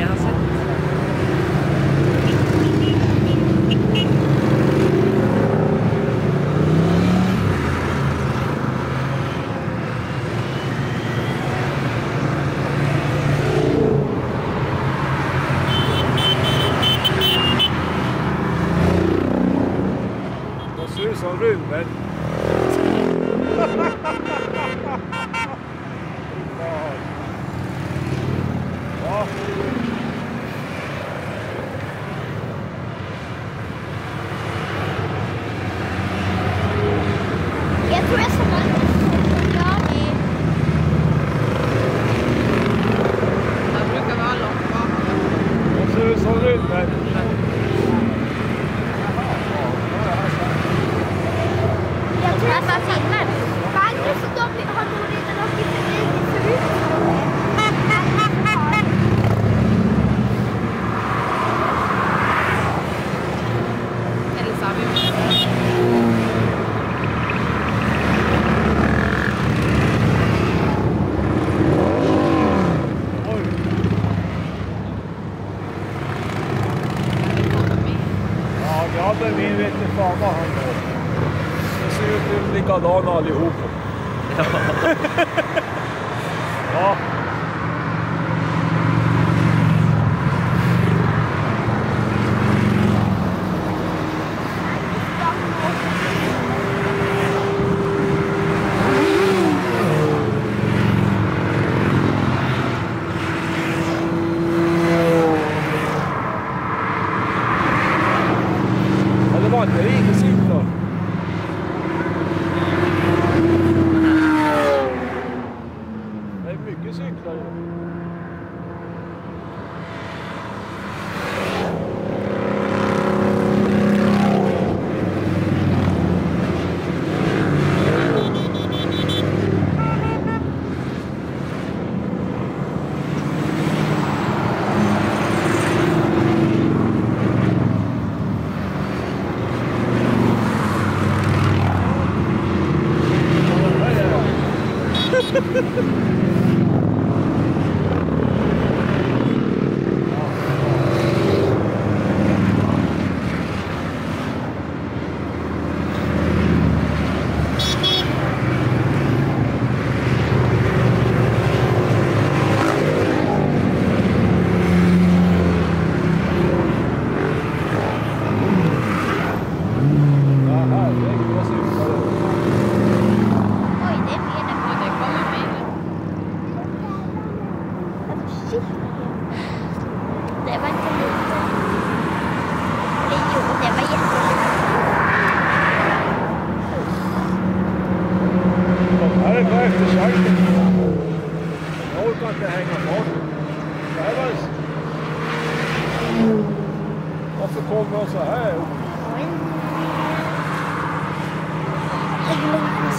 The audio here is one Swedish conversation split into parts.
verse. Då ser ut som rymden. da dagen allihopa. Ja. ja. Olha, aí, assim, Ha ha ha ha!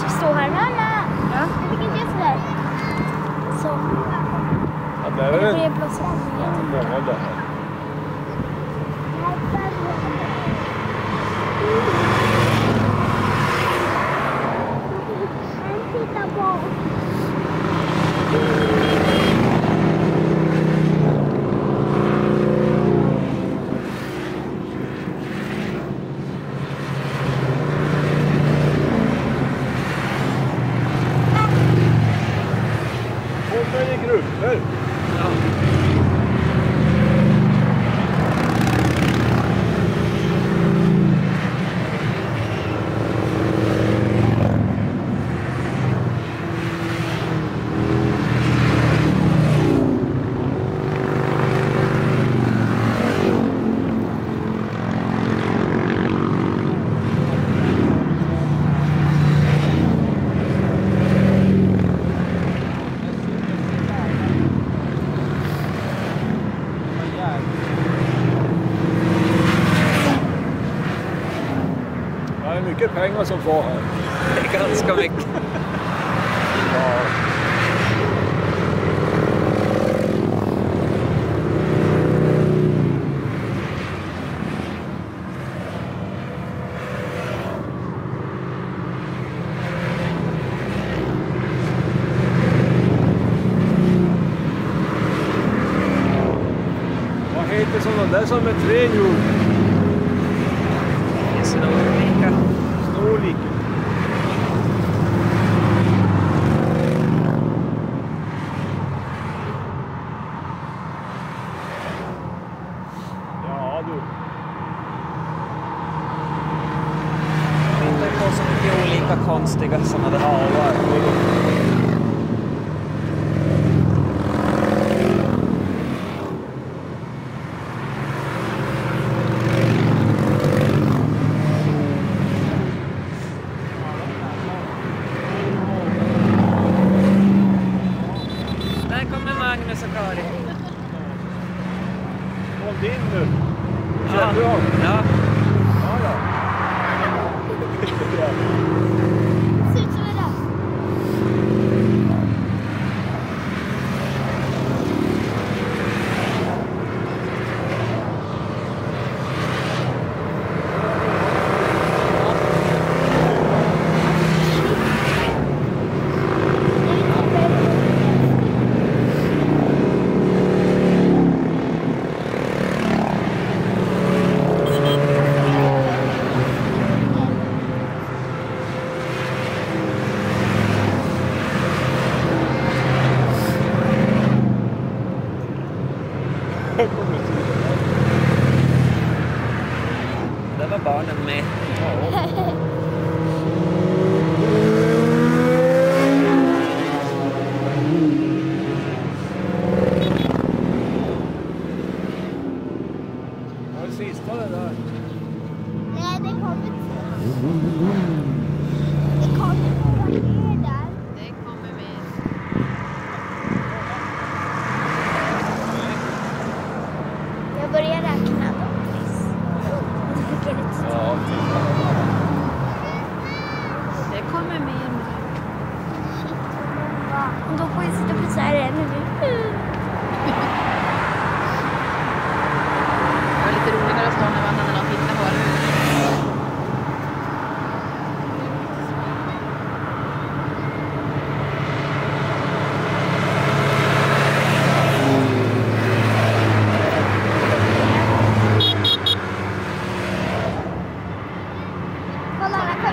stå här. Mamma! Ja? Jag fick inte göra sådär. Så. Ja, där är det. Det blev blåsa. Där gick du. Där. Mycket pengar som far här. Det är ganska mycket. Ja. Heter sådana där som är tre hjul? Det är Ja du. Jag hittar på så mycket olika konstiga sådana där. Ja, Håll din nu. Känner du av? Ja. Ja, ja.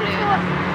I'm.